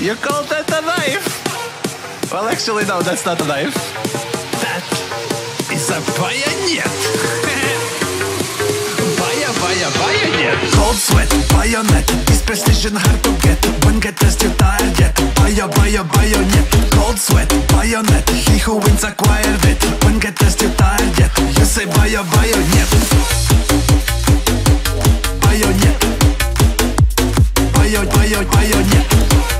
You call that a knife? Well, actually, no, that's not a knife. That is a bayonet. Baya, baya, bayonet. Cold sweat, bayonet. Is precision hard to get. When get test you tired yet Bayo, bayo, bayonet. Cold sweat, bayonet. He who wins acquired it. When get test you tired yet You say bayo, bayonet. Bayonet. Bayo, bayo, bayonet Bayonet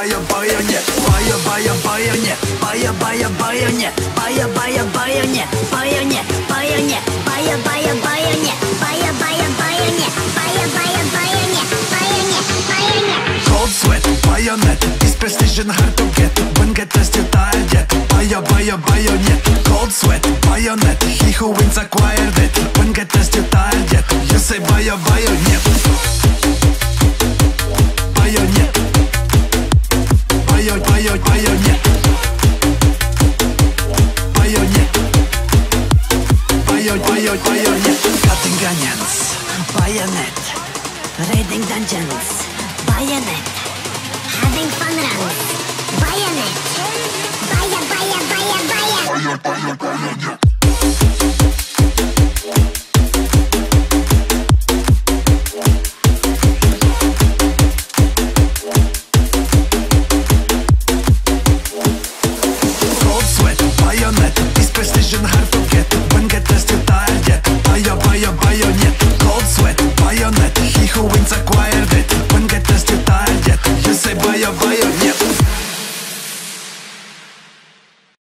Bayo, bayo, bayonet Bayo, bayo, bayonet Bayo, bayo, bayonet Baya baya bayonet, bayonet, bayonet, baya baya bayonet, baya baya bayonet, baya baya bayonet, bayonet, bayonet. Cold sweat, bayonet Is precision hard to get When get test you tired yet Bayo, bayo, bayonet Cold sweat, bayonet He who wins acquired it When get test you tired yet You say bayo, bayonet Bayonet Bayo, bayo, bayonet Bayonet Bayo, bayo, bayonet Cutting onions. Bayonet, raiding dungeons, bayonet, having fun runs, bayonet, baya baya baya baya. Cold sweat, bayonet. Is precision hard to